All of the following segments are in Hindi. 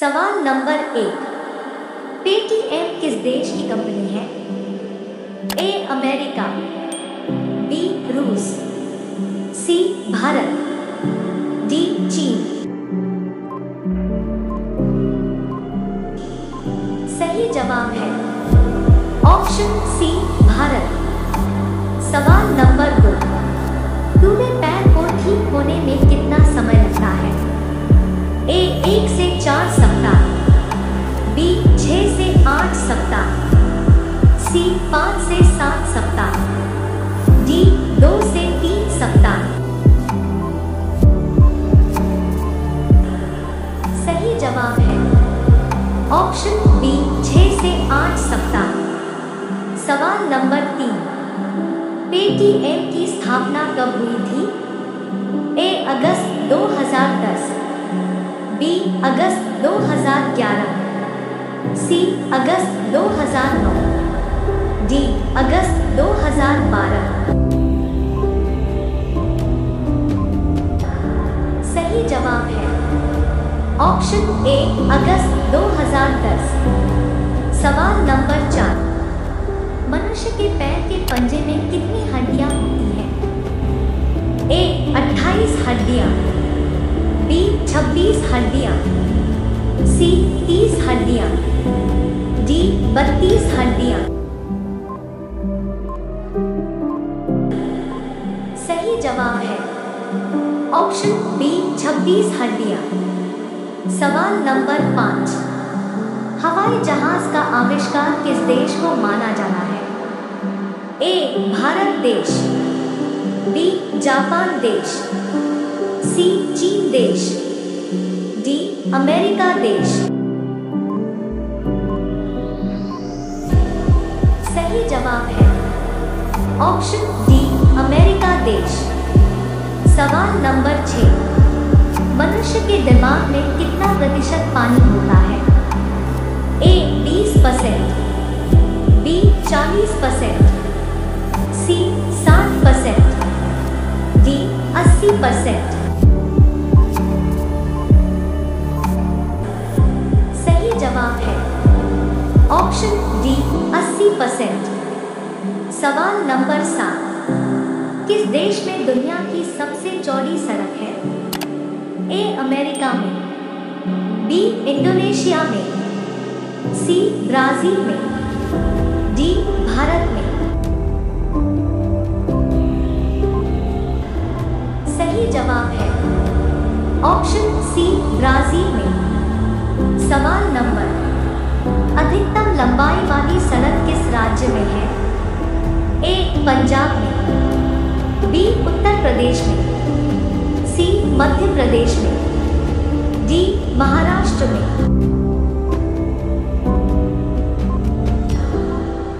सवाल नंबर एक पेटीएम किस देश की कंपनी है? ए अमेरिका बी रूस सी भारत डी चीन। सही जवाब है ऑप्शन सी, भारत। सवाल नंबर दो ए एक से चार सप्ताह, बी छह से आठ सप्ताह, सी पाँच से सात सप्ताह, डी दो से तीन सप्ताह। सही जवाब है। ऑप्शन बी छह से आठ सप्ताह। सवाल नंबर तीन, पेटीएम की स्थापना कब हुई थी? अगस्त 2011 सी, अगस्त 2009 डी, अगस्त 2012 सही जवाब है। ऑप्शन ए, अगस्त 2010 सवाल नंबर चार। मनुष्य के पैर के पंजे में कितनी हड्डियाँ होती हैं? ए 28 हड्डियाँ। बी 26 हड्डियाँ। 32 हड्डियाँ। सही जवाब है। ऑप्शन बी 26 हड्डियाँ। सवाल नंबर पाँच। हवाई जहाज़ का आविष्कार किस देश को माना जाना है? ए, भारत देश। बी, जापान देश। सी, चीन देश। डी, अमेरिका देश। जवाब है। ऑप्शन डी अमेरिका देश। सवाल नंबर छः, मनुष्य के दिमाग में कितना प्रतिशत पानी होता है? A 20 percent B 40 percent C 60 percent D 80 percent. सही जवाब है। ऑप्शन डी 80 परसेंट सवाल नंबर सात। किस देश में दुनिया की सबसे चौड़ी सड़क है? ए, अमेरिका में, बी, इंडोनेशिया में, सी, ब्राज़ील में, डी, भारत में। सही जवाब है ऑप्शन सी, ब्राज़ील में। सवाल नंबर, अधिकतम लंबाई वाली सड़क किस राज्य में है? ए, पंजाब में। बी, उत्तर प्रदेश में। सी, मध्य प्रदेश में। डी, महाराष्ट्र में।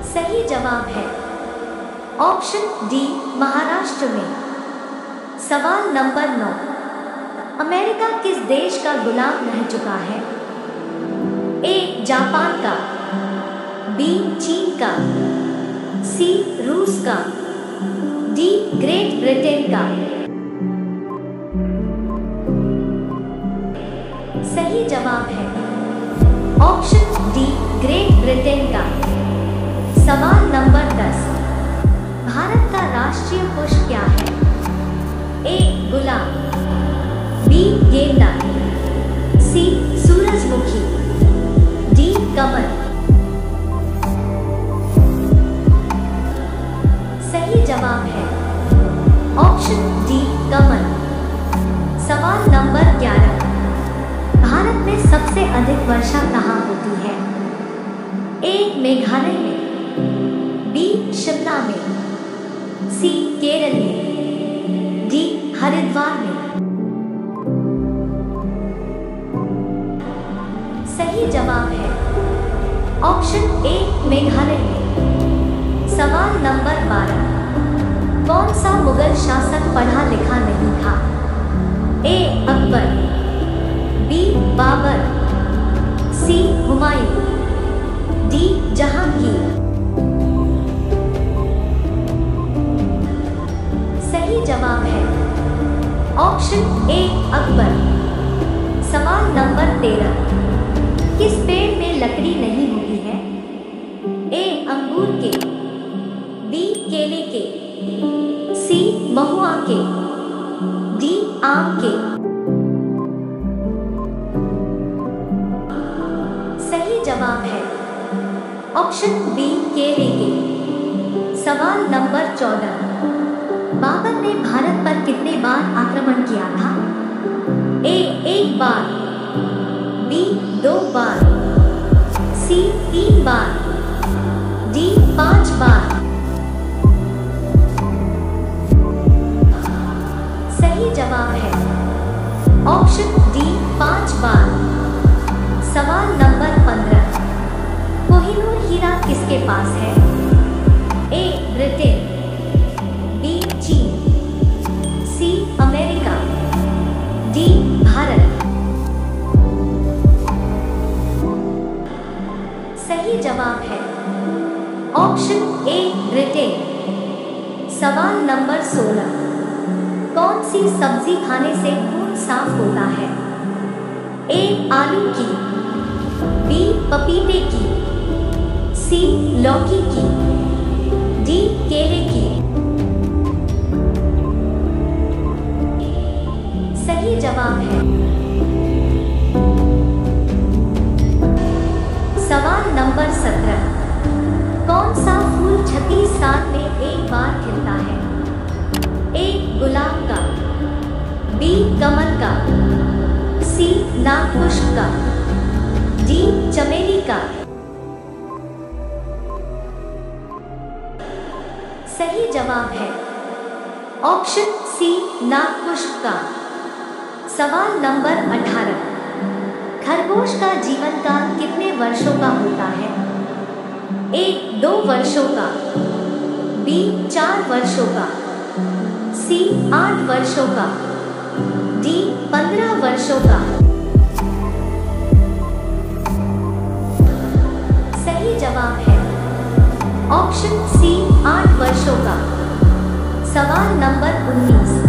सही जवाब है। ऑप्शन डी, महाराष्ट्र में। सवाल नंबर नौ। अमेरिका किस देश का गुलाम रह चुका है? ए, जापान का। बी, चीन का। सी रूस का, डी ग्रेट ब्रिटेन का। सही जवाब है। ऑप्शन डी ग्रेट ब्रिटेन का। सवाल नंबर दस। मेघालय में बी शिमला में, सी केरल में, डी हरिद्वार में। सही जवाब है, ऑप्शन ए मेघालय में। सवाल नंबर बारह, कौन सा मुगल शासक पढ़ा लिखा नहीं था? A Akbar, B Babar, C Humayun. D Jahangir सही जवाब है। Option A, Akbar. सवाल नंबर तेरह। किस पेड़ में लकड़ी नहीं होती है? ए, अंगूर के। बी, केले के। सी, महुआ के। डी, आम के। सवाल नंबर चौदह। बाबर ने भारत पर कितने बार आक्रमण किया था? ए, एक बार। बी, दो बार। सी, तीन बार। डी, पाँच बार। सही जवाब है। ऑप्शन डी, पाँच बार। सवाल नंबर हीरा किसके पास है? ए ब्रिटेन बी चीन. C America. डी भारत. सही जवाब है। ऑप्शन ए ब्रिटेन सवाल नंबर सोलह। कौन सी सब्ज़ी खाने से खून साफ़ होता है? ए आलू की. बी पपीते की. सी, लौकी की। डी, केले की। सही जवाब है। सवाल नंबर सत्रह। कौन सा फूल छत्तीस साल में एक बार खिलता है? ए, गुलाब का। बी, कमल का। सी, नागपुष्प का। डी, चमेली का। सही जवाब है। ऑप्शन सी नागपुष्प का सवाल नंबर 18 खरगोश का जीवन काल कितने वर्षों का होता है? ए दो वर्षों का। बी चार वर्षों का। सी आठ वर्षों का। डी पंद्रह वर्षों का। सही जवाब है। ऑप्शन सी, आठ वर्षों का। सवाल नंबर उन्नीस।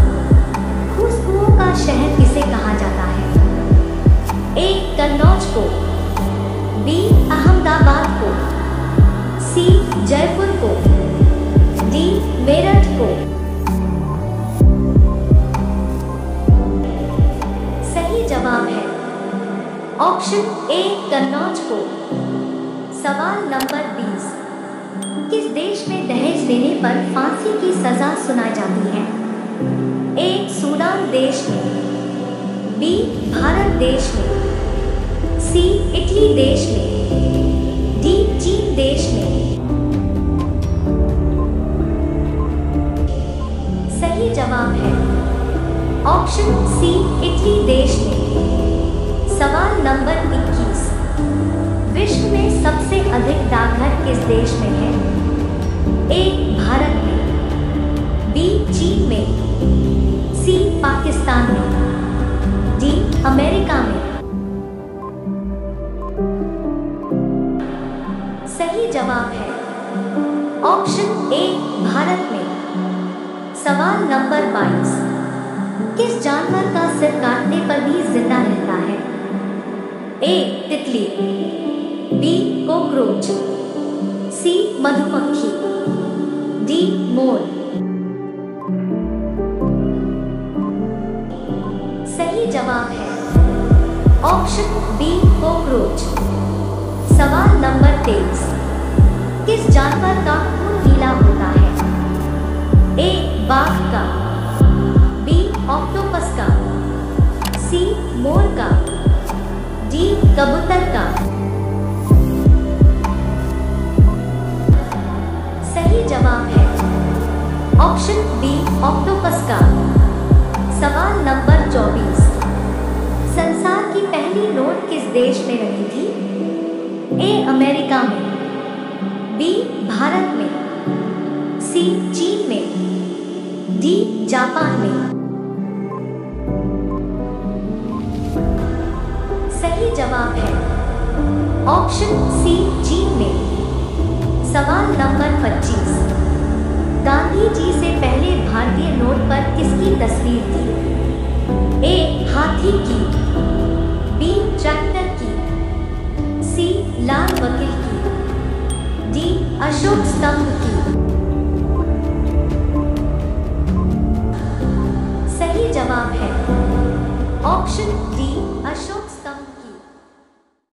खुशबुओं का शहर किसे कहा जाता है? ए, कन्नौज को। बी, अहमदाबाद को। सी, जयपुर को। डी, मेरठ को। सही जवाब है। ऑप्शन ए, कन्नौज को। सवाल नंबर 20 किस देश में दहेज देने पर फांसी की सजा सुनाई जाती है? ए, सूडान देश में। बी, भारत देश में। सी, इटली देश में। डी, चीन देश में। सही जवाब है। ऑप्शन सी, इटली देश में। सवाल नंबर 21 विश्व में सबसे अधिक डाकघर किस देश में है? ऑप्शन ए, भारत में। सवाल नंबर 22 किस जानवर का सिर काटने पर भी ज़िंदा रहता है? ए, तितली। B, cockroach. सी, मधुमक्खी। डी, मोर। सही जवाब है। Option B, cockroach. सवाल नंबर तेईस। किस जानवर का बाघ का, बी ऑक्टोपस का, सी मोर का, डी कबूतर का। सही जवाब है ऑप्शन बी ऑक्टोपस का। सवाल नंबर 24 संसार की पहली नोट किस देश में रही थी? ए अमेरिका में, बी भारत में, सी चीन में। डी जापान में। सही जवाब है। ऑप्शन सी चीन में। सवाल नंबर 25 गांधी जी से पहले भारतीय नोट पर किसकी तस्वीर थी?